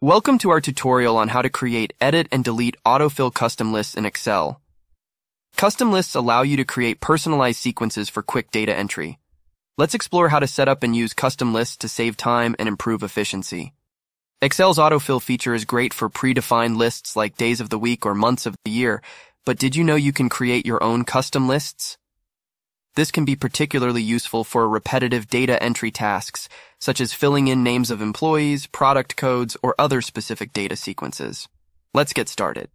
Welcome to our tutorial on how to create, edit, and delete autofill custom lists in Excel. Custom lists allow you to create personalized sequences for quick data entry. Let's explore how to set up and use custom lists to save time and improve efficiency. Excel's autofill feature is great for predefined lists like days of the week or months of the year, but did you know you can create your own custom lists? This can be particularly useful for repetitive data entry tasks, such as filling in names of employees, product codes, or other specific data sequences. Let's get started.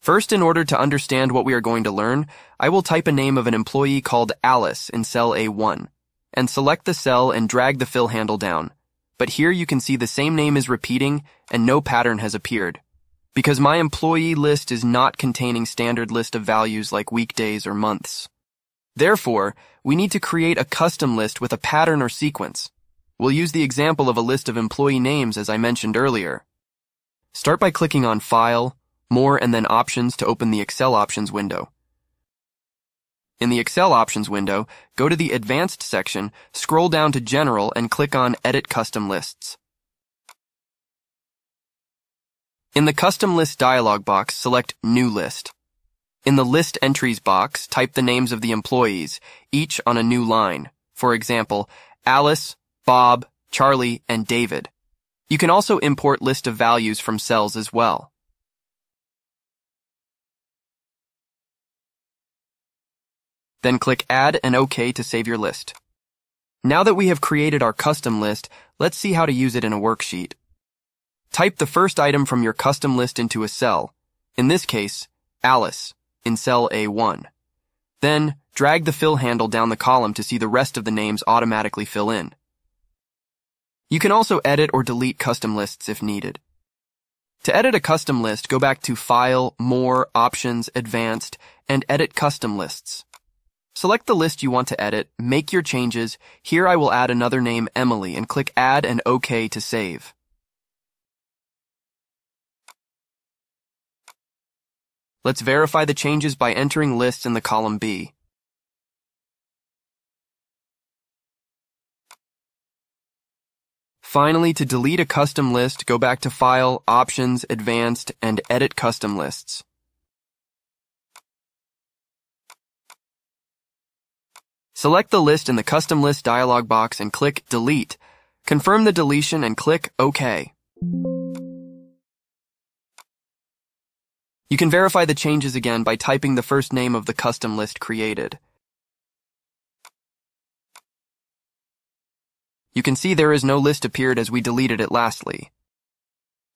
First, in order to understand what we are going to learn, I will type a name of an employee called Alice in cell A1, and select the cell and drag the fill handle down. But here you can see the same name is repeating and no pattern has appeared. Because my employee list is not containing standard list of values like weekdays or months. Therefore, we need to create a custom list with a pattern or sequence. We'll use the example of a list of employee names as I mentioned earlier. Start by clicking on File, More, and then Options to open the Excel Options window. In the Excel Options window, go to the Advanced section, scroll down to General, and click on Edit Custom Lists. In the Custom List dialog box, select New List. In the List Entries box, type the names of the employees, each on a new line. For example, Alice, Bob, Charlie, and David. You can also import list of values from cells as well. Then click Add and OK to save your list. Now that we have created our custom list, let's see how to use it in a worksheet. Type the first item from your custom list into a cell. In this case, Alice in cell A1. Then, drag the fill handle down the column to see the rest of the names automatically fill in. You can also edit or delete custom lists if needed. To edit a custom list, go back to File, More, Options, Advanced, and Edit Custom Lists. Select the list you want to edit, make your changes. Here I will add another name, Emily, and click Add and OK to save. Let's verify the changes by entering lists in the column B. Finally, to delete a custom list, go back to File, Options, Advanced, and Edit Custom Lists. Select the list in the Custom List dialog box and click Delete. Confirm the deletion and click OK. You can verify the changes again by typing the first name of the custom list created. You can see there is no list appeared as we deleted it lastly.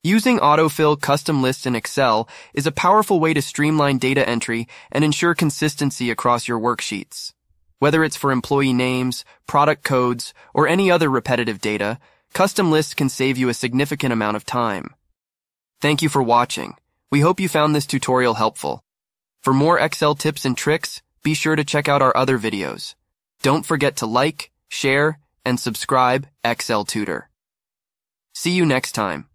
Using autofill custom lists in Excel is a powerful way to streamline data entry and ensure consistency across your worksheets. Whether it's for employee names, product codes, or any other repetitive data, custom lists can save you a significant amount of time. Thank you for watching. We hope you found this tutorial helpful. For more Excel tips and tricks, be sure to check out our other videos. Don't forget to like, share, and subscribe Excel Tutor. See you next time.